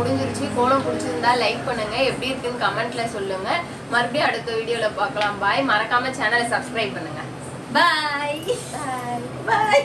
முடிஞ்சிருச்சு. கோலம் பிடிச்சிருந்தா லைக் பண்ணுங்க. எப்படி இருக்குன்னு கமெண்ட்ல சொல்லுங்க. மறுபடியும் அடுத்த வீடியோல பார்க்கலாம். பாய் மறக்காம சேனலை சப்ஸ்கிரைப் பண்ணுங்க. பாய் பாய் பாய்